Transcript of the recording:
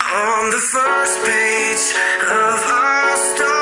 On the first page of our story.